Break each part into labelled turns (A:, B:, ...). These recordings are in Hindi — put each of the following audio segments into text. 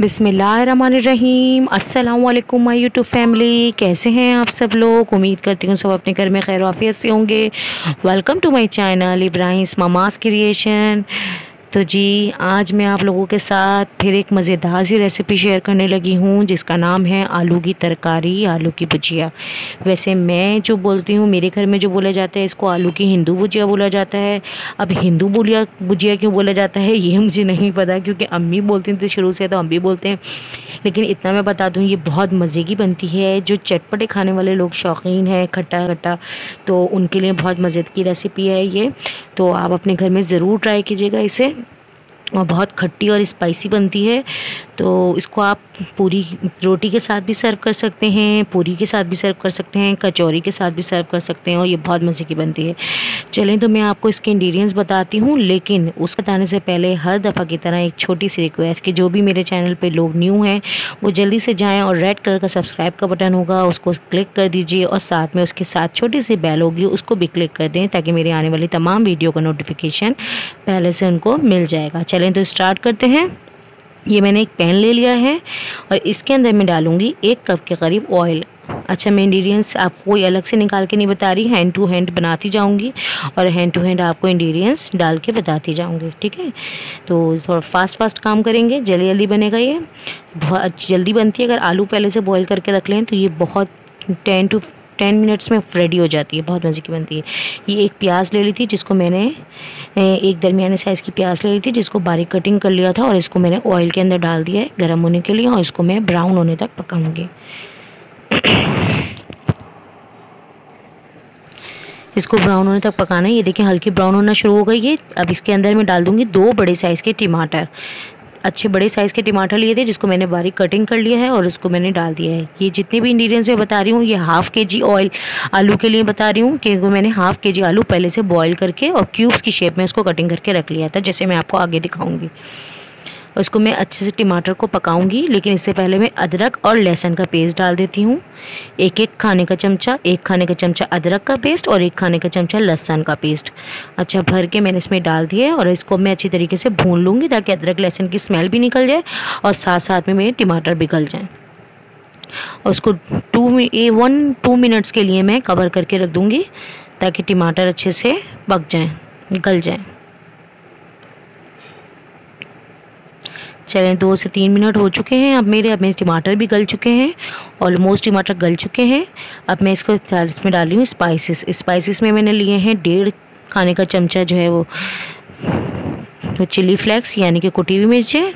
A: बिसमीम अल्लाम माई यूट्यूब फैमिली। कैसे हैं आप सब लोग? उम्मीद करती हूँ सब अपने घर में खैर वाफियत से होंगे। Welcome to my channel, Ibrahim mama's creation. तो जी, आज मैं आप लोगों के साथ फिर एक मज़ेदार सी रेसिपी शेयर करने लगी हूँ, जिसका नाम है आलू की तरकारी, आलू की भुजिया। वैसे मैं जो बोलती हूँ, मेरे घर में जो बोला जाता है, इसको आलू की हिंदू भुजिया बोला जाता है। अब हिंदू बुलिया, भुजिया क्यों बोला जाता है, ये मुझे नहीं पता, क्योंकि अम्मी बोलती थी शुरू से तो हम भी बोलते हैं। लेकिन इतना मैं बता दूँ, ये बहुत मज़े की बनती है, जो चटपटे खाने वाले लोग शौकीन हैं खट्टा खट्टा तो उनके लिए बहुत मज़े की रेसिपी है ये। तो आप अपने घर में ज़रूर ट्राई कीजिएगा इसे। और बहुत खट्टी और स्पाइसी बनती है। तो इसको आप पूरी रोटी के साथ भी सर्व कर सकते हैं, पूरी के साथ भी सर्व कर सकते हैं, कचौरी के साथ भी सर्व कर सकते हैं और ये बहुत मज़े की बनती है। चलें तो मैं आपको इसके इंग्रेडिएंट्स बताती हूँ, लेकिन उस बताने से पहले हर दफ़ा की तरह एक छोटी सी रिक्वेस्ट कि जो भी मेरे चैनल पर लोग न्यू हैं, वो जल्दी से जाएँ और रेड कलर का सब्सक्राइब का बटन होगा, उसको क्लिक कर दीजिए और साथ में उसके साथ छोटी सी बैल होगी, उसको भी क्लिक कर दें ताकि मेरे आने वाली तमाम वीडियो का नोटिफिकेशन पहले से उनको मिल जाएगा। तो स्टार्ट करते हैं। ये मैंने एक पैन ले लिया है और इसके अंदर मैं डालूँगी एक कप के करीब ऑयल अच्छा मैं इंग्रेडिएंट्स आपको कोई अलग से निकाल के नहीं बता रही हैंड टू हैंड बनाती जाऊँगी और हैंड टू हैंड आपको इंग्रेडिएंट्स डाल के बताती जाऊँगी, ठीक है? तो थोड़ा फास्ट फास्ट काम करेंगे, जल्दी जल्दी बनेगा ये। बहुत जल्दी बनती है, अगर आलू पहले से बॉईल करके रख लें तो ये बहुत टेन टू टेन मिनट्स में रेडी हो जाती है, बहुत मज़े की बनती है। ये एक प्याज ले ली थी जिसको मैंने एक दरमियाने साइज़ की प्याज ले ली थी जिसको बारीक कटिंग कर लिया था और इसको मैंने ऑयल के अंदर डाल दिया है, गर्म होने के लिए और इसको मैं ब्राउन होने तक पकाऊँगी। इसको ब्राउन होने तक पकाना है। ये देखिए, हल्की ब्राउन होना शुरू हो गई है। अब इसके अंदर मैं डाल दूँगी दो बड़े साइज़ के टमाटर। अच्छे बड़े साइज़ के टमाटर लिए थे, जिसको मैंने बारीक कटिंग कर लिया है और उसको मैंने डाल दिया है। ये जितने भी इंग्रीडियंट्स मैं बता रही हूँ, ये हाफ़ के जी ऑयल आलू के लिए बता रही हूँ क्योंकि मैंने हाफ़ के जी आलू पहले से बॉयल करके और क्यूब्स की शेप में उसको कटिंग करके रख लिया था, जैसे मैं आपको आगे दिखाऊँगी। उसको मैं अच्छे से टमाटर को पकाऊँगी, लेकिन इससे पहले मैं अदरक और लहसुन का पेस्ट डाल देती हूँ। एक एक खाने का चमचा, एक खाने का चमचा अदरक का पेस्ट और एक खाने का चमचा लहसुन का पेस्ट। अच्छा भर के मैंने इसमें डाल दिया और इसको मैं अच्छी तरीके से भून लूँगी ताकि अदरक, लहसुन की स्मेल भी निकल जाए और साथ साथ में मेरे टमाटर भी गल जाएँ। और उसको two a one two minutes के लिए मैं कवर करके रख दूँगी ताकि टमाटर अच्छे से पक जाएँ गल जाएँ। चलें, दो से तीन मिनट हो चुके हैं। अब मेरे अब मेरे टमाटर भी गल चुके हैं। ऑलमोस्ट टमाटर गल चुके हैं। अब मैं इसको इसमें डाली हूँ स्पाइसेस स्पाइसेस में मैंने लिए हैं डेढ़ खाने का चमचा जो है वो तो चिली फ्लेक्स यानी कि कुटी हुई मिर्चें।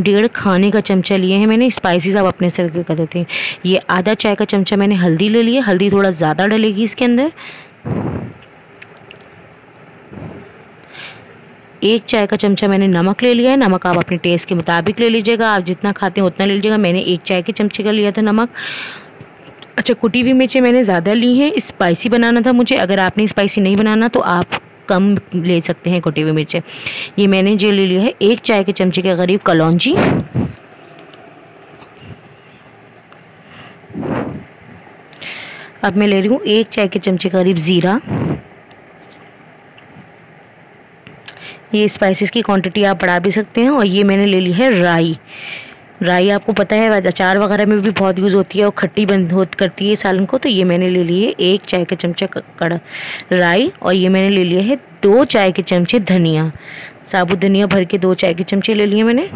A: डेढ़ खाने का चमचा लिए हैं मैंने। स्पाइसेस आप अपने सर कर देते हैं। ये आधा चाय का चमचा मैंने हल्दी ले लिया हल्दी थोड़ा ज़्यादा डलेगी इसके अंदर। एक चाय का चमचा मैंने नमक ले लिया है। नमक आप अपने टेस्ट के मुताबिक ले लीजिएगा। आप जितना खाते हैं उतना ले लीजिएगा। मैंने एक चाय के चमचे का लिया था नमक। अच्छा कुटी हुई मिर्चें मैंने ज़्यादा ली हैं। स्पाइसी बनाना था मुझे। अगर आपने स्पाइसी नहीं बनाना तो आप कम ले सकते हैं कुटी हुई मिर्चें। ये मैंने जो ले लिया है, एक चाय के चमचे के करीब कलौजी। अब मैं ले रही हूँ एक चाय के चमचे के करीब ज़ीरा। ये स्पाइसेस की क्वांटिटी आप बढ़ा भी सकते हैं और ये मैंने ले ली है राई। राई आपको पता है, अचार वगैरह में भी बहुत यूज़ होती है और खट्टी बंद हो, करती है सालन को तो ये मैंने ले ली है एक चाय का चमचा कड़ा राई और ये मैंने ले लिया है दो चाय के चमचे धनिया। साबुत धनिया भर के दो चाय के चमचे ले लिए मैंने।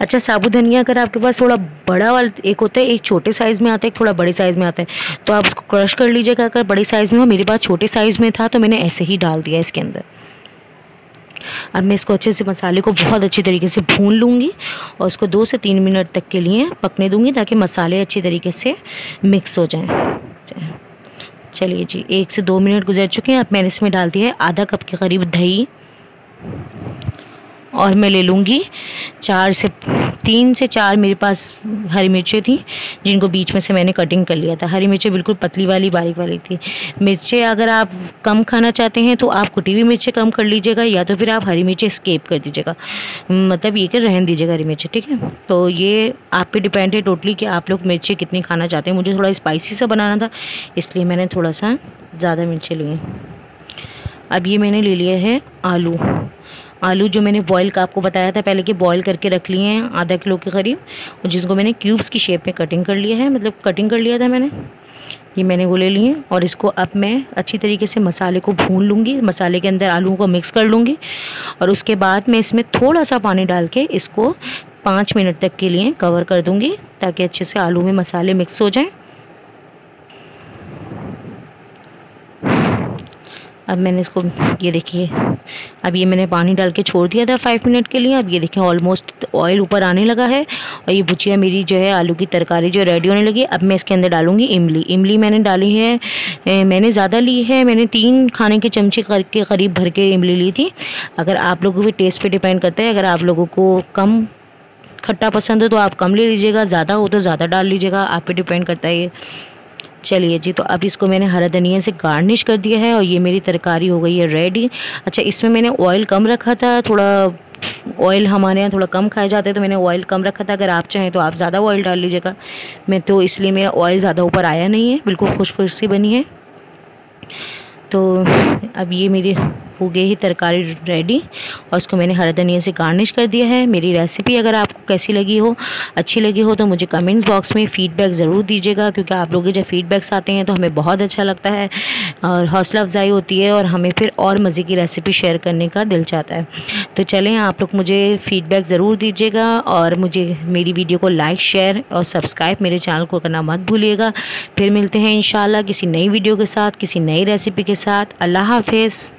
A: अच्छा साबुत धनिया अगर आपके पास थोड़ा बड़ा वाला, एक होता है, एक छोटे साइज़ में आता है, एक थोड़ा बड़े साइज़ में आता है तो आप उसको क्रश कर लीजिएगा। अगर बड़े साइज़ में हो, मेरे पास छोटे साइज़ में था तो मैंने ऐसे ही डाल दिया इसके अंदर। अब मैं इसको अच्छे से मसाले को बहुत अच्छी तरीके से भून लूँगी और इसको दो से तीन मिनट तक के लिए पकने दूँगी ताकि मसाले अच्छी तरीके से मिक्स हो जाएँ। चलिए जी, एक से दो मिनट गुजर चुके हैं। अब मैंने इसमें डाल दिया है आधा कप के करीब दही। और मैं ले लूँगी। चार से, तीन से चार मेरे पास हरी मिर्चें थी, जिनको बीच में से मैंने कटिंग कर लिया था। हरी मिर्चें बिल्कुल पतली वाली, बारीक वाली थी। मिर्चें अगर आप कम खाना चाहते हैं तो आप कुटी हुई मिर्चें कम कर लीजिएगा, या तो फिर आप हरी मिर्चें स्केप कर दीजिएगा। मतलब ये कि रहन दीजिएगा हरी मिर्चें, ठीक है? तो ये आप पे डिपेंड है टोटली कि आप लोग मिर्चें कितनी खाना चाहते हैं। मुझे थोड़ा स्पाइसी सा बनाना था, इसलिए मैंने थोड़ा सा ज़्यादा मिर्चें ली अब ये मैंने ले लिया है आलू। आलू जो मैंने बॉयल का आपको बताया था, पहले कि बॉयल करके रख लिए हैं आधा किलो के करीब, और जिसको मैंने क्यूब्स की शेप में कटिंग कर लिया है मतलब कटिंग कर लिया था मैंने, ये मैंने वो ले लिए, और इसको अब मैं अच्छी तरीके से मसाले को भून लूँगी, मसाले के अंदर आलू को मिक्स कर लूँगी, और उसके बाद मैं इसमें थोड़ा सा पानी डाल के इसको पाँच मिनट तक के लिए कवर कर दूँगी, ताकि अच्छे से आलू में मसाले मिक्स हो जाएँ। अब मैंने इसको, ये देखिए अब ये मैंने पानी डाल के छोड़ दिया था फाइव मिनट के लिए। अब ये देखें ऑलमोस्ट ऑयल ऊपर आने लगा है और ये भुजिया मेरी जो है आलू की तरकारी जो रेडी होने लगी अब मैं इसके अंदर डालूँगी इमली। इमली मैंने डाली है मैंने ज़्यादा ली है, मैंने तीन खाने के चमचे करके करीब भर के इमली ली थी। अगर आप लोगों के टेस्ट पर डिपेंड करता है, अगर आप लोगों को कम खट्टा पसंद हो तो आप कम ले लीजिएगा, ज़्यादा हो तो ज़्यादा डाल लीजिएगा, आप पे डिपेंड करता है ये। चलिए जी तो अब इसको मैंने हरा धनिया से गार्निश कर दिया है और ये मेरी तरकारी हो गई है रेडी अच्छा इसमें मैंने ऑयल कम रखा था, थोड़ा ऑयल हमारे यहाँ थोड़ा कम खाया जाता है तो मैंने ऑयल कम रखा था। अगर आप चाहें तो आप ज़्यादा ऑयल डाल लीजिएगा। मैं तो इसलिए मेरा ऑयल ज़्यादा ऊपर आया नहीं है, बिल्कुल खुश खुश सी बनी है। तो अब ये मेरी हो गई ही तरकारी रेडी और उसको मैंने हरा धनिया से गार्निश कर दिया है। मेरी रेसिपी अगर आपको कैसी लगी हो, अच्छी लगी हो तो मुझे कमेंट्स बॉक्स में फ़ीडबैक ज़रूर दीजिएगा, क्योंकि आप लोग जब फ़ीडबैक्स आते हैं तो हमें बहुत अच्छा लगता है और हौसला अफजाई होती है और हमें फिर और मज़े की रेसिपी शेयर करने का दिल चाहता है। तो चलें, आप लोग मुझे फ़ीडबैक ज़रूर दीजिएगा और मुझे, मेरी वीडियो को लाइक शेयर और सब्सक्राइब मेरे चैनल को करना मत भूलिएगा। फिर मिलते हैं इन किसी नई वीडियो के साथ, किसी नई रेसिपी के साथ। अल्लाह हाफिज़।